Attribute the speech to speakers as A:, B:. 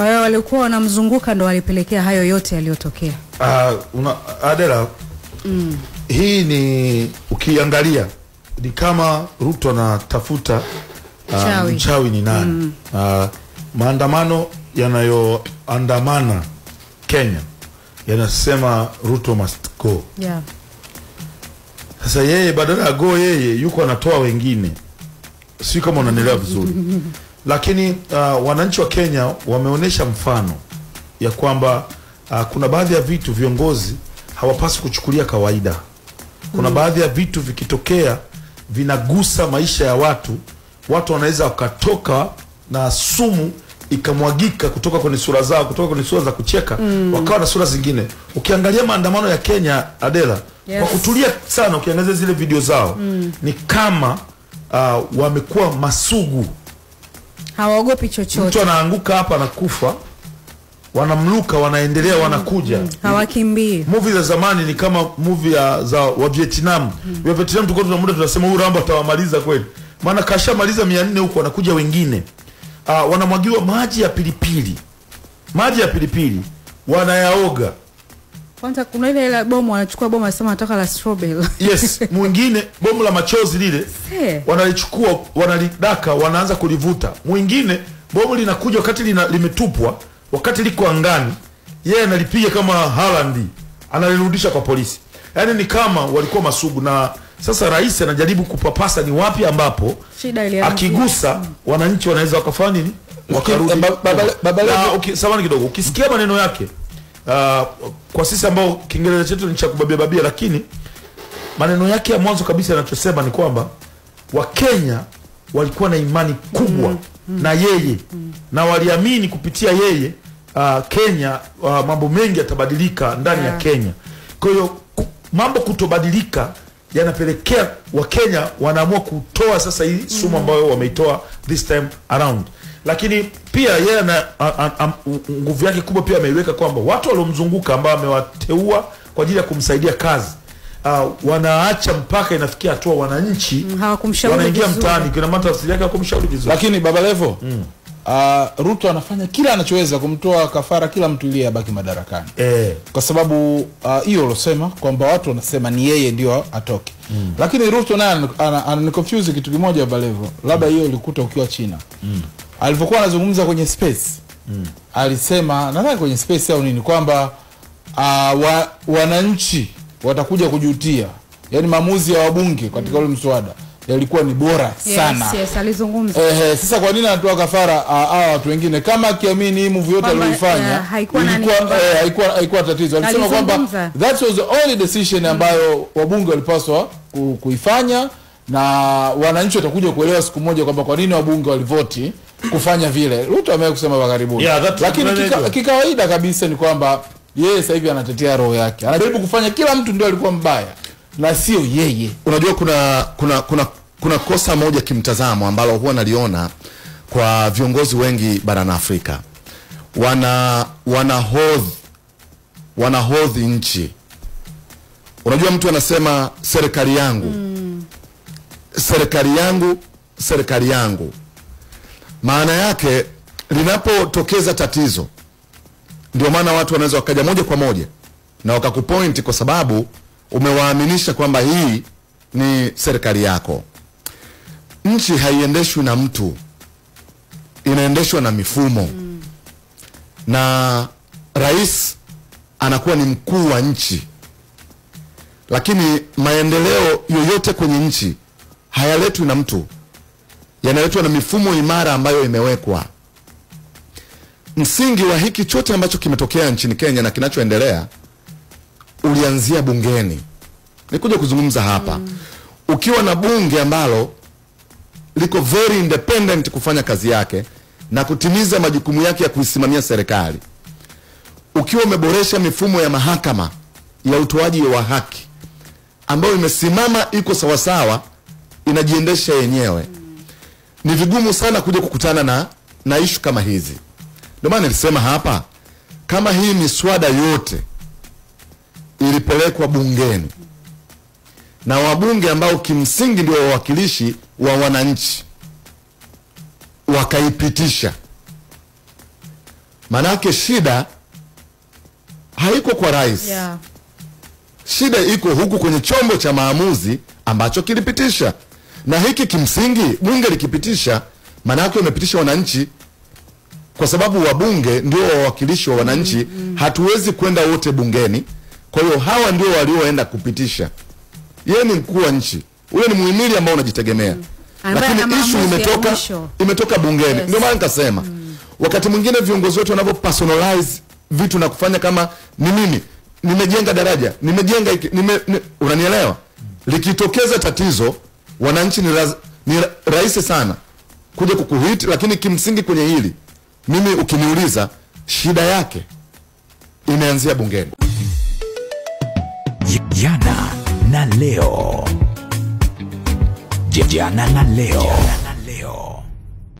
A: Kwa hiyo walikuwa wanamzunguka ndo walipelekea hayo yote yaliyotokea.
B: Uh, una, Adela hii ni ukiangalia ni kama Ruto anatafuta uh,
A: Mchawi.
B: mchawi ni nani mm. uh, maandamano yanayoandamana Kenya yanasema Ruto must go
A: Yeah.
B: sasa yeye badala ya go yeye yuko anatoa wengine si kama unanielewa vizuri lakini uh, wananchi wa Kenya wameonyesha mfano ya kwamba uh, kuna baadhi ya vitu viongozi hawapaswi kuchukulia kawaida kuna mm. baadhi ya vitu vikitokea vinagusa maisha ya watu watu wanaweza wakatoka na sumu ikamwagika kutoka kwenye sura zao kutoka kwenye sura za kucheka mm. wakawa na sura zingine ukiangalia maandamano ya Kenya Adela
A: Yes.
B: kwa kutulia sana ukiangalia zile video zao mm. ni kama uh, wamekuwa masugu
A: Hawaogopi chochote,
B: mtu anaanguka hapa anakufa wanamluka wanaendelea wanakuja.
A: Hawakimbii.
B: movie za zamani ni kama movie ya za wa Vietnam. Wa Vietnam tulikuwa tuna muda tunasema huyu Rambo atawamaliza kweli. Maana kashamaliza mia nne huko wanakuja wengine. Uh, wanamwagiwa maji ya pilipili. Maji ya pilipili wanayaoga
A: Kwanza kuna ile ile bomu wanachukua bomu wanasema wanataka la strawberry.
B: yes mwingine bomu la machozi lile
A: Eh.
B: wanalichukua wanalidaka wanaanza kulivuta. Mwingine bomu linakuja wakati lina, limetupwa wakati liko angani yeye analipiga kama Haaland analirudisha kwa polisi. Yaani ni kama walikuwa masugu na sasa rais anajaribu kupapasa ni wapi ambapo
A: Shida ile
B: akigusa wananchi wanaweza wakafanya nini? Wakarudi
C: Baba, Baba- Baba baba,
B: baba, baba, baba, baba, baba, ukisikia maneno yake uh, kwa sisi ambao kiingereza chetu ni cha kubabia babia lakini maneno yake ya mwanzo kabisa yanachosema ni kwamba wakenya walikuwa na imani kubwa na yeye. Mm. na waliamini kupitia yeye uh, kenya uh, mambo mengi yatabadilika ndani
A: yeah.
B: ya kenya. Kwa hiyo ku- mambo kutobadilika yanapelekea wakenya wanaamua kutoa sasa hii sumu ambayo wameitoa this time around lakini pia yeye nguvu yake kubwa pia ameiweka kwamba watu waliomzunguka ambao amewateua kwa ajili ya kumsaidia kazi uh, wanaacha mpaka inafikia hatua wananchi
A: Mm,
B: wanaingia mtaani kuna maana tafsiri yake hakumshauri vizuri
C: lakini baba levo mm. uh, ruto anafanya kila anachoweza kumtoa kafara kila mtu ili abaki madarakani
B: eh,
C: kwa sababu hiyo uh, ulosema kwamba watu wanasema ni yeye ndio atoke mm. lakini ruto naye anani- ananiconfuse kitu kimoja balevo labda hiyo mm. ulikuta ukiwa china mm. Alivyokuwa anazungumza kwenye space mm. alisema nadhani kwenye space au nini kwamba uh, wa, wananchi watakuja kujutia yani maamuzi ya wabunge katika ule mswada yalikuwa ni bora sana
A: Yes, yes, alizungumza.
C: eh, sasa kwa nini anatoa kafara hawa uh, watu wengine kama akiamini hii muvu yote aliyoifanya
A: eh, haikuwa
C: eh, haikuwa haikuwa tatizo alisema kwamba that was the only decision ambayo mm. wabunge walipaswa ku, kuifanya na wananchi watakuja kuelewa siku moja kwamba kwa nini wabunge walivoti kufanya vile. Ruto amewai kusema kwa karibuni.
B: Yeah,
C: lakini
B: kikawaida
C: kika- kikawaida kabisa ni kwamba yeye sasa hivi anatetea roho yake. Anajaribu kufanya kila mtu ndio alikuwa mbaya. Na sio yeye.
D: Unajua kuna kuna kuna kuna kosa moja kimtazamo ambalo huwa naliona kwa viongozi wengi barani Afrika. Wana wanahodhi wanahodhi nchi. Unajua mtu anasema serikali yangu serikali yangu serikali yangu. Maana yake linapotokeza tatizo ndio maana watu wanaweza wakaja moja kwa moja na wakakupointi kwa sababu umewaaminisha kwamba hii ni serikali yako. Nchi haiendeshwi na mtu inaendeshwa na mifumo. Mm. na rais anakuwa ni mkuu wa nchi. Lakini maendeleo yoyote kwenye nchi hayaletwi na mtu. Yanaletwa na mifumo imara ambayo imewekwa. Msingi wa hiki chote ambacho kimetokea nchini kenya na kinachoendelea ulianzia bungeni. Nikuja kuzungumza hapa. Mm. ukiwa na bunge ambalo liko very independent kufanya kazi yake na kutimiza majukumu yake ya kuisimamia serikali ukiwa umeboresha mifumo ya mahakama ya utoaji wa haki ambayo imesimama iko sawasawa inajiendesha yenyewe. Ni vigumu sana kuja kukutana na na ishu kama hizi. Ndio maana nilisema hapa kama hii miswada yote ilipelekwa bungeni na wabunge ambao kimsingi ndio wawakilishi wa wananchi wakaipitisha. Manake shida haiko kwa rais.
A: Yeah.
D: shida iko huku kwenye chombo cha maamuzi ambacho kilipitisha na hiki kimsingi bunge likipitisha maana yake umepitisha wananchi kwa sababu wabunge ndio wawakilishi wa wananchi mm -hmm. hatuwezi kwenda wote bungeni kwa hiyo hawa ndio walioenda kupitisha yeye ni mkuu wa nchi huyo ni muhimili ambao unajitegemea
A: mm -hmm.
D: lakini ishu imetoka imetoka bungeni
A: Yes.
D: ndio maana nikasema mm. wakati mwingine viongozi wetu wanavyo personalize vitu na kufanya kama ni mimi nimejenga daraja nimejenga nime, nime, ni, unanielewa likitokeza tatizo wananchi ni, raz, ni ra- rahisi sana kuja kukuhiti lakini kimsingi kwenye hili mimi ukiniuliza shida yake imeanzia bungeni
E: Jana na leo. Jana na leo.